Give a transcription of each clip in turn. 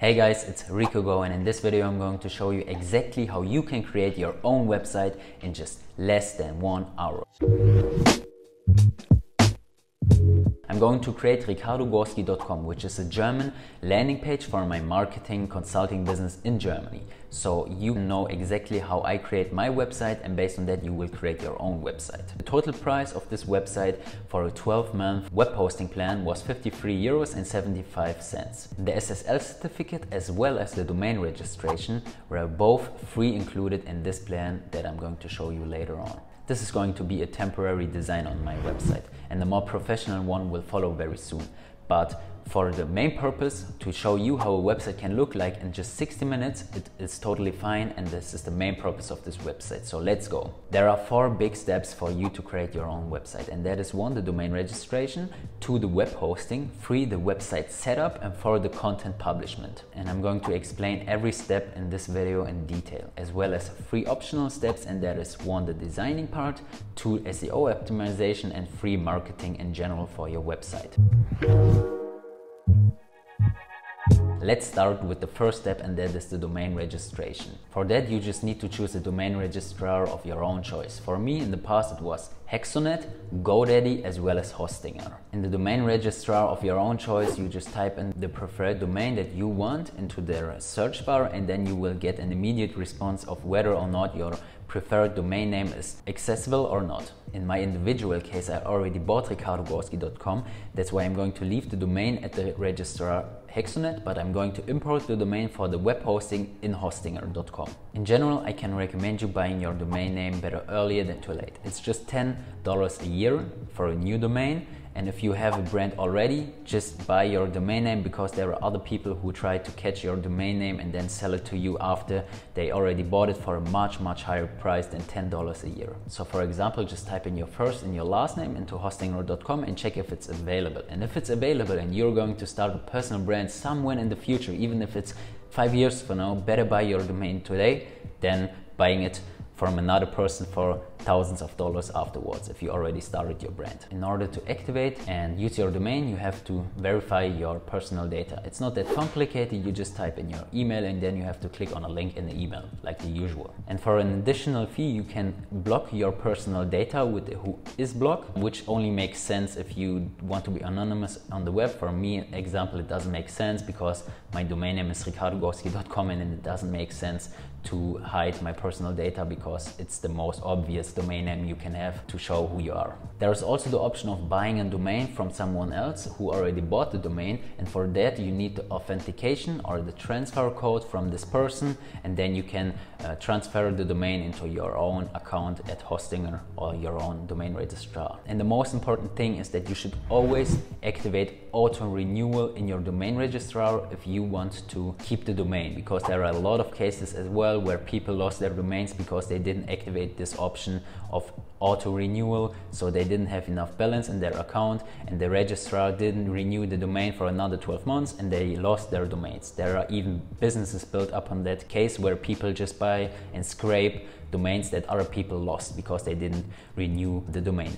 Hey guys, it's Rico Go and in this video I'm going to show you exactly how you can create your own website in just less than one hour. I'm going to create ricardogorski.com, which is a German landing page for my marketing consulting business in Germany. So you know exactly how I create my website and based on that you will create your own website. The total price of this website for a 12 month web hosting plan was 53 euros and 75 cents. The SSL certificate as well as the domain registration were both free included in this plan that I'm going to show you later on. This is going to be a temporary design on my website and the more professional one will follow very soon. But for the main purpose to show you how a website can look like in just 60 minutes. It is totally fine and this is the main purpose of this website. So let's go. There are four big steps for you to create your own website and that is one the domain registration two the web hosting three the website setup and four the content publishment. And i'm going to explain every step in this video in detail as well as three optional steps and that is one the designing part two seo optimization and free marketing in general for your website Let's start with the first step and that is the domain registration. For that you just need to choose a domain registrar of your own choice. For me in the past it was Hexonet, GoDaddy as well as Hostinger. In the domain registrar of your own choice you just type in the preferred domain that you want into the search bar and then you will get an immediate response of whether or not your preferred domain name is accessible or not. In my individual case, I already bought ricardogorski.com. That's why I'm going to leave the domain at the registrar Hexonet, but I'm going to import the domain for the web hosting in hostinger.com. In general, I can recommend you buying your domain name better earlier than too late. It's just $10 a year for a new domain and if you have a brand already, just buy your domain name because there are other people who try to catch your domain name and then sell it to you after they already bought it for a much, much higher price than $10 a year. So for example, just type in your first and your last name into hostinger.com and check if it's available. And if it's available and you're going to start a personal brand somewhere in the future, even if it's five years from now, better buy your domain today than buying it from another person for thousands of dollars afterwards if you already started your brand. In order to activate and use your domain, you have to verify your personal data. It's not that complicated, you just type in your email and then you have to click on a link in the email, like the usual. And for an additional fee, you can block your personal data with the Who is block, which only makes sense if you want to be anonymous on the web. For me, example, it doesn't make sense because my domain name is ricardogorski.com and it doesn't make sense to hide my personal data because it's the most obvious domain name you can have to show who you are. There is also the option of buying a domain from someone else who already bought the domain and for that you need the authentication or the transfer code from this person and then you can uh, transfer the domain into your own account at Hostinger or your own domain registrar. And the most important thing is that you should always activate auto renewal in your domain registrar if you want to keep the domain because there are a lot of cases as well where people lost their domains because they didn't activate this option of auto renewal so they didn't have enough balance in their account and the registrar didn't renew the domain for another 12 months and they lost their domains. There are even businesses built up on that case where people just buy and scrape domains that other people lost because they didn't renew the domain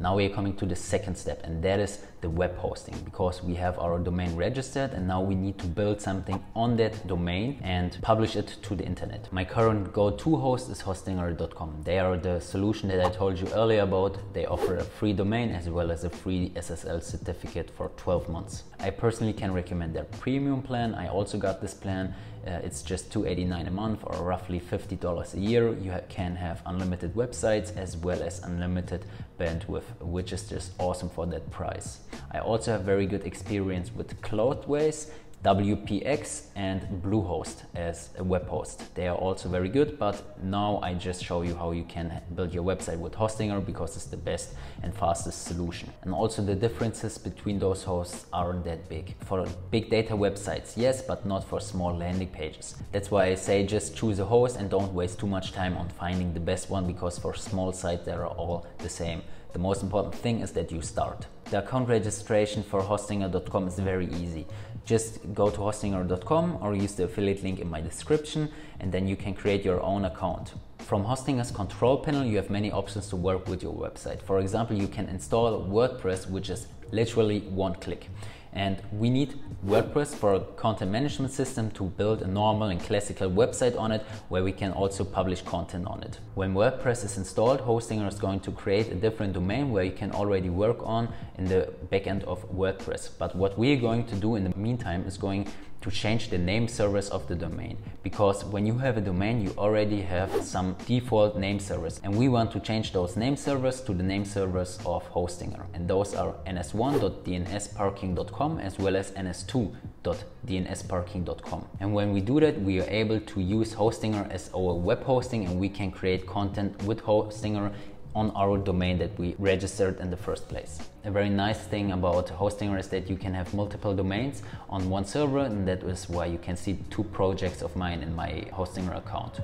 now we are coming to the second step and that is the web hosting because we have our domain registered and now we need to build something on that domain and publish it to the internet. My current go-to host is hostinger.com. They are the solution that I told you earlier about. They offer a free domain as well as a free SSL certificate for 12 months. I personally can recommend their premium plan. I also got this plan uh, it's just 289 a month or roughly $50 a year. You ha can have unlimited websites as well as unlimited bandwidth, which is just awesome for that price. I also have very good experience with Cloudways WPX and Bluehost as a web host. They are also very good, but now I just show you how you can build your website with Hostinger because it's the best and fastest solution. And also the differences between those hosts aren't that big. For big data websites, yes, but not for small landing pages. That's why I say just choose a host and don't waste too much time on finding the best one because for small sites they are all the same. The most important thing is that you start. The account registration for hostinger.com is very easy. Just go to hostinger.com or use the affiliate link in my description and then you can create your own account. From Hostinger's control panel, you have many options to work with your website. For example, you can install WordPress, which is literally one click. And we need WordPress for a content management system to build a normal and classical website on it where we can also publish content on it. When WordPress is installed, Hostinger is going to create a different domain where you can already work on in the backend of WordPress. But what we are going to do in the meantime is going to change the name servers of the domain. Because when you have a domain you already have some default name servers and we want to change those name servers to the name servers of Hostinger and those are ns1.dnsparking.com as well as ns2.dnsparking.com and when we do that we are able to use Hostinger as our web hosting and we can create content with Hostinger on our domain that we registered in the first place. A very nice thing about Hostinger is that you can have multiple domains on one server and that is why you can see two projects of mine in my Hostinger account.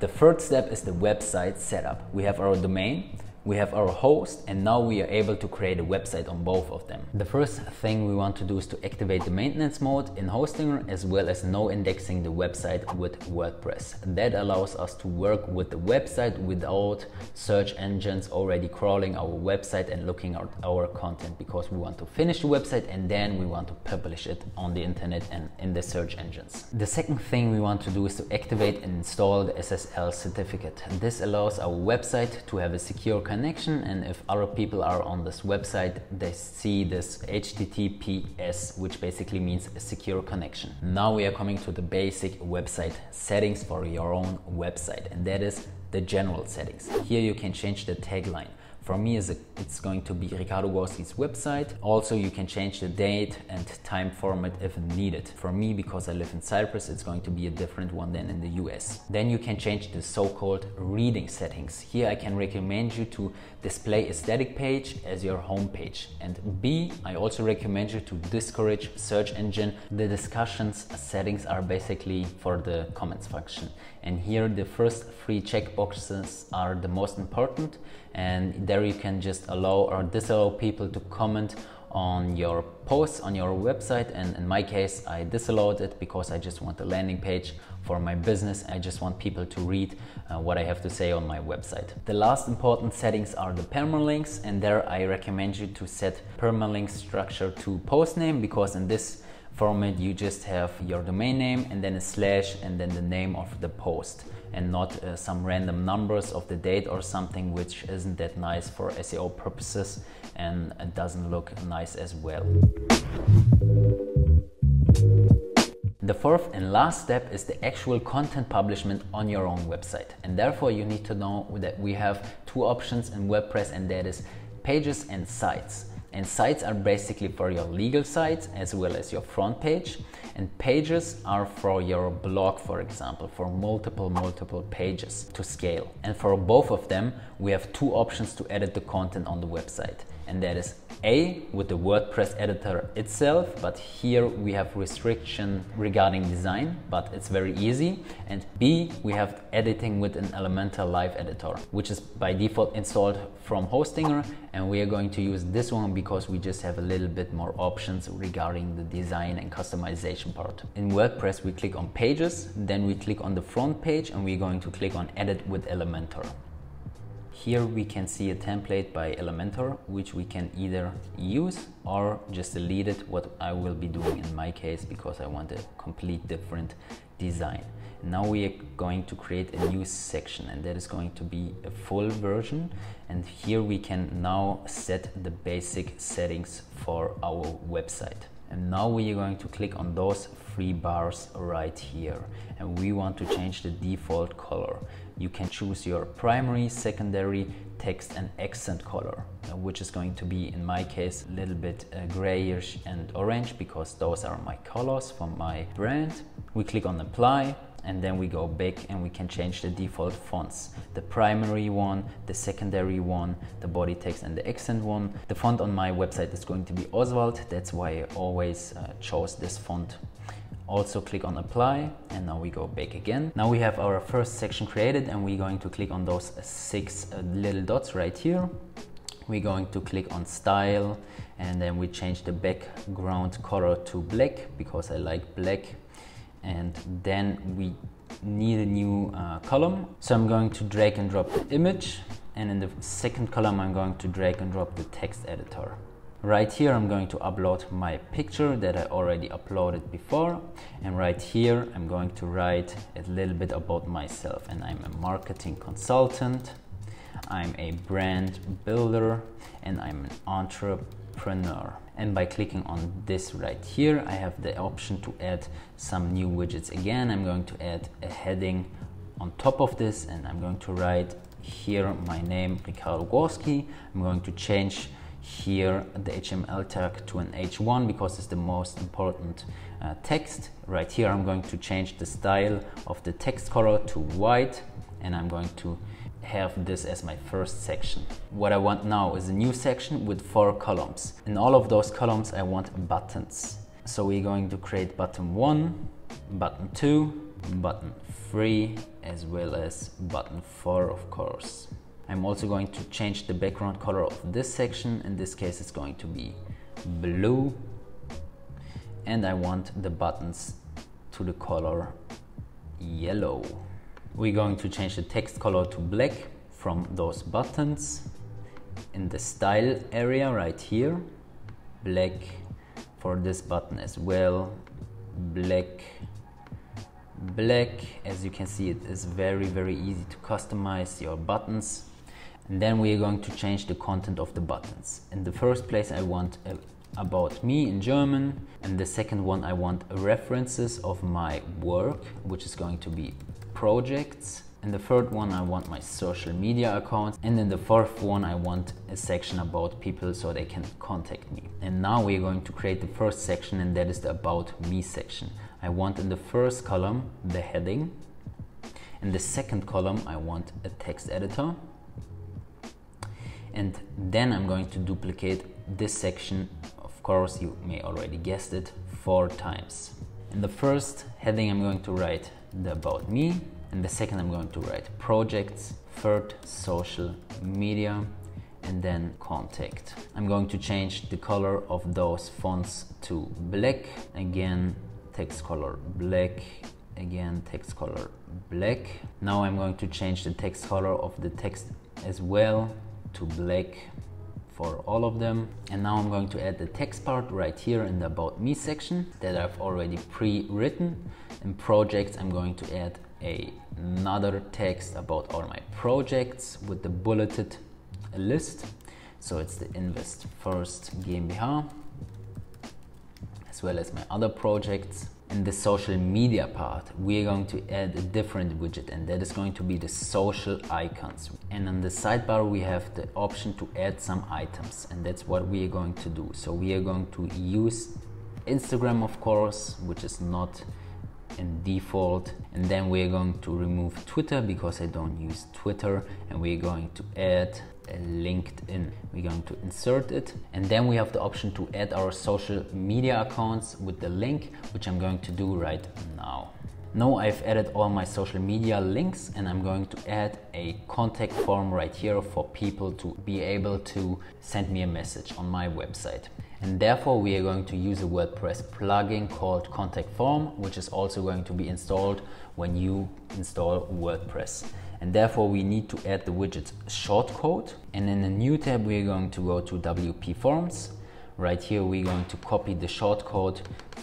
The third step is the website setup. We have our domain, we have our host and now we are able to create a website on both of them. The first thing we want to do is to activate the maintenance mode in Hostinger as well as no indexing the website with WordPress. That allows us to work with the website without search engines already crawling our website and looking at our content because we want to finish the website and then we want to publish it on the internet and in the search engines. The second thing we want to do is to activate and install the SSL certificate. This allows our website to have a secure connection connection and if other people are on this website they see this HTTPS which basically means a secure connection. Now we are coming to the basic website settings for your own website and that is the general settings. Here you can change the tagline. For me, it's going to be Ricardo Gorski's website. Also, you can change the date and time format if needed. For me, because I live in Cyprus, it's going to be a different one than in the US. Then you can change the so-called reading settings. Here I can recommend you to display a static page as your home page. And B, I also recommend you to discourage search engine. The discussions settings are basically for the comments function. And here the first three checkboxes are the most important and there you can just allow or disallow people to comment on your posts on your website. And in my case I disallowed it because I just want a landing page for my business. I just want people to read uh, what I have to say on my website. The last important settings are the permalinks and there I recommend you to set permalink structure to post name because in this format you just have your domain name and then a slash and then the name of the post and not uh, some random numbers of the date or something which isn't that nice for SEO purposes and doesn't look nice as well. The fourth and last step is the actual content publishment on your own website. And therefore you need to know that we have two options in WordPress and that is pages and sites. And sites are basically for your legal sites as well as your front page. And pages are for your blog, for example, for multiple, multiple pages to scale. And for both of them, we have two options to edit the content on the website. And that is a with the WordPress editor itself, but here we have restriction regarding design, but it's very easy. And B, we have editing with an Elementor Live Editor, which is by default installed from Hostinger. And we are going to use this one because we just have a little bit more options regarding the design and customization part. In WordPress, we click on pages, then we click on the front page and we're going to click on edit with Elementor. Here we can see a template by Elementor, which we can either use or just delete it, what I will be doing in my case, because I want a complete different design. Now we are going to create a new section and that is going to be a full version. And here we can now set the basic settings for our website. And now we are going to click on those three bars right here. And we want to change the default color you can choose your primary, secondary, text and accent color, uh, which is going to be, in my case, a little bit uh, grayish and orange because those are my colors from my brand. We click on apply and then we go back and we can change the default fonts. The primary one, the secondary one, the body text and the accent one. The font on my website is going to be Oswald, that's why I always uh, chose this font also click on apply and now we go back again. Now we have our first section created and we're going to click on those six uh, little dots right here. We're going to click on style and then we change the background color to black because I like black and then we need a new uh, column. So I'm going to drag and drop the image and in the second column I'm going to drag and drop the text editor. Right here I'm going to upload my picture that I already uploaded before and right here I'm going to write a little bit about myself and I'm a marketing consultant, I'm a brand builder and I'm an entrepreneur. And by clicking on this right here I have the option to add some new widgets. Again I'm going to add a heading on top of this and I'm going to write here my name Ricardo Gorski. I'm going to change here the HTML tag to an H1 because it's the most important uh, text. Right here I'm going to change the style of the text color to white and I'm going to have this as my first section. What I want now is a new section with four columns. In all of those columns I want buttons. So we're going to create button 1, button 2, button 3 as well as button 4 of course. I'm also going to change the background color of this section. In this case, it's going to be blue. And I want the buttons to the color yellow. We're going to change the text color to black from those buttons. In the style area right here, black for this button as well, black black as you can see it is very very easy to customize your buttons and then we are going to change the content of the buttons. In the first place I want a, about me in German and the second one I want references of my work which is going to be projects and the third one I want my social media accounts and in the fourth one I want a section about people so they can contact me. And now we're going to create the first section and that is the about me section. I want in the first column the heading in the second column I want a text editor and then I'm going to duplicate this section. Of course you may already guessed it four times. In the first heading I'm going to write the about me. And the second I'm going to write projects. Third social media. And then contact. I'm going to change the color of those fonts to black. Again text color black. Again text color black. Now I'm going to change the text color of the text as well to black for all of them. And now I'm going to add the text part right here in the about me section that I've already pre-written. In projects, I'm going to add a, another text about all my projects with the bulleted list. So it's the Invest First GmbH, as well as my other projects in the social media part, we are going to add a different widget and that is going to be the social icons. And on the sidebar, we have the option to add some items and that's what we are going to do. So we are going to use Instagram, of course, which is not in default. And then we're going to remove Twitter because I don't use Twitter and we're going to add a LinkedIn. We're going to insert it and then we have the option to add our social media accounts with the link, which I'm going to do right now. Now I've added all my social media links and I'm going to add a contact form right here for people to be able to send me a message on my website. And therefore we are going to use a WordPress plugin called contact form, which is also going to be installed when you install WordPress. And therefore we need to add the widget shortcode. And in a new tab we're going to go to WP Forms. Right here we're going to copy the shortcode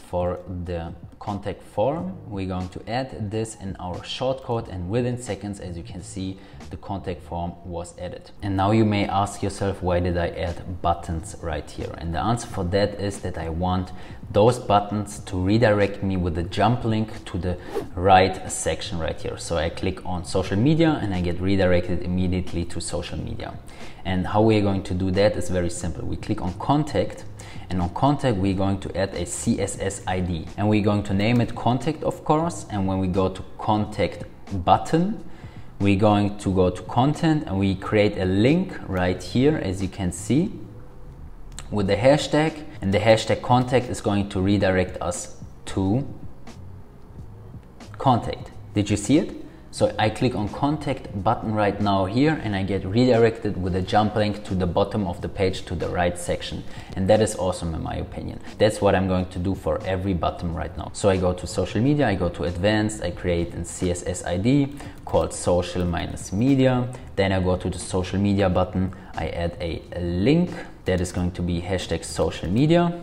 for the contact form we're going to add this in our shortcode and within seconds as you can see the contact form was added and now you may ask yourself why did I add buttons right here and the answer for that is that I want those buttons to redirect me with a jump link to the right section right here. So I click on social media and I get redirected immediately to social media. And how we're going to do that is very simple. We click on contact and on contact we're going to add a CSS ID and we're going to name it contact of course and when we go to contact button we're going to go to content and we create a link right here as you can see with the hashtag and the hashtag contact is going to redirect us to contact. Did you see it? So I click on contact button right now here and I get redirected with a jump link to the bottom of the page to the right section. And that is awesome in my opinion. That's what I'm going to do for every button right now. So I go to social media, I go to advanced, I create a CSS ID called social minus media. Then I go to the social media button, I add a, link that is going to be hashtag social media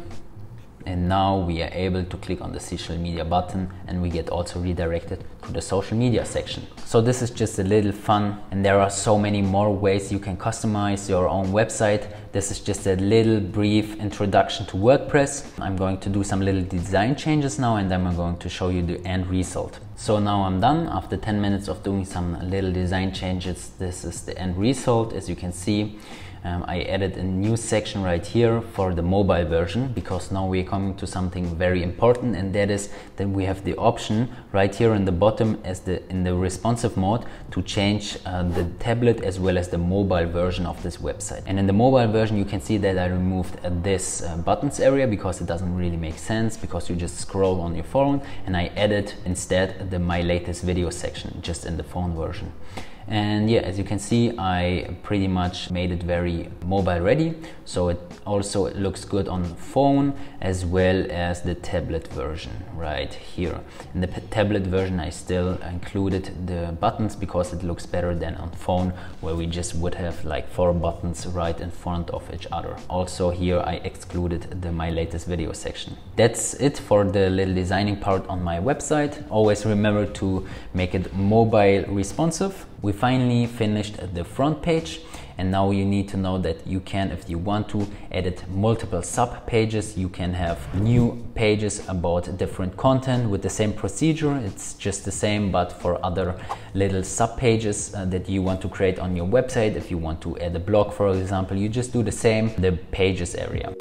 and now we are able to click on the social media button and we get also redirected to the social media section. So this is just a little fun and there are so many more ways you can customize your own website. This is just a little brief introduction to WordPress. I'm going to do some little design changes now and then I'm going to show you the end result. So now I'm done after 10 minutes of doing some little design changes. This is the end result as you can see um, I added a new section right here for the mobile version because now we're coming to something very important and that is that we have the option right here in the bottom as the in the responsive mode to change uh, the tablet as well as the mobile version of this website. And in the mobile version you can see that I removed uh, this uh, buttons area because it doesn't really make sense because you just scroll on your phone and I added instead the my latest video section just in the phone version. And yeah as you can see I pretty much made it very mobile ready. So it also looks good on phone as well as the tablet version right here. In the tablet version I still included the buttons because it looks better than on phone where we just would have like four buttons right in front of each other. Also here I excluded the my latest video section. That's it for the little designing part on my website. Always remember to make it mobile responsive. We finally finished the front page and now you need to know that you can if you want to edit multiple sub pages you can have new pages about different content with the same procedure. It's just the same but for other little sub pages uh, that you want to create on your website. If you want to add a blog for example you just do the same the pages area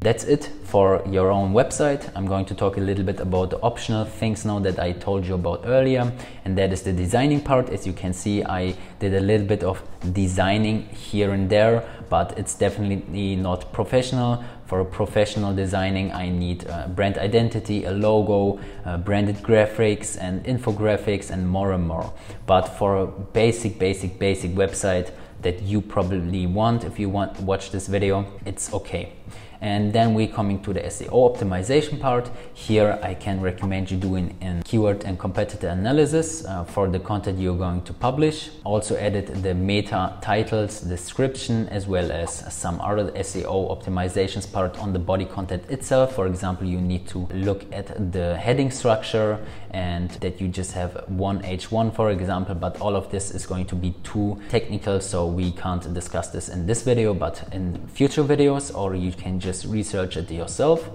that's it for your own website. I'm going to talk a little bit about the optional things now that I told you about earlier, and that is the designing part. As you can see, I did a little bit of designing here and there, but it's definitely not professional. For professional designing, I need uh, brand identity, a logo, uh, branded graphics and infographics, and more and more. But for a basic, basic, basic website that you probably want if you want to watch this video, it's okay and then we coming to the SEO optimization part. Here I can recommend you doing a keyword and competitor analysis uh, for the content you're going to publish. Also added the meta titles, description, as well as some other SEO optimizations part on the body content itself. For example, you need to look at the heading structure and that you just have one H1 for example, but all of this is going to be too technical so we can't discuss this in this video but in future videos or you can just research it yourself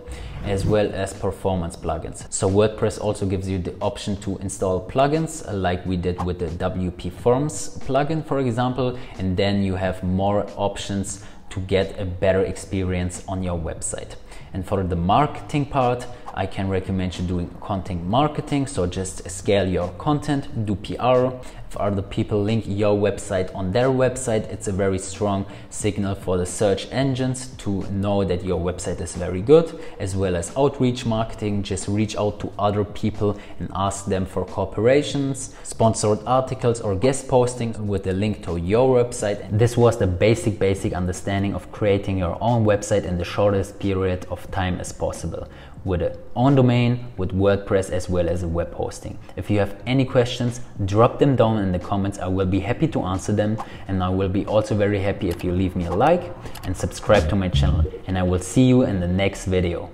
as well as performance plugins. So WordPress also gives you the option to install plugins uh, like we did with the WP Forms plugin for example and then you have more options to get a better experience on your website. And for the marketing part, I can recommend you doing content marketing. So just scale your content, do PR, If other people link your website on their website, it's a very strong signal for the search engines to know that your website is very good, as well as outreach marketing. Just reach out to other people and ask them for cooperations, sponsored articles, or guest posting with a link to your website. This was the basic, basic understanding of creating your own website in the shortest period of time as possible with a on domain, with WordPress as well as a web hosting. If you have any questions, drop them down in the comments. I will be happy to answer them and I will be also very happy if you leave me a like and subscribe to my channel and I will see you in the next video.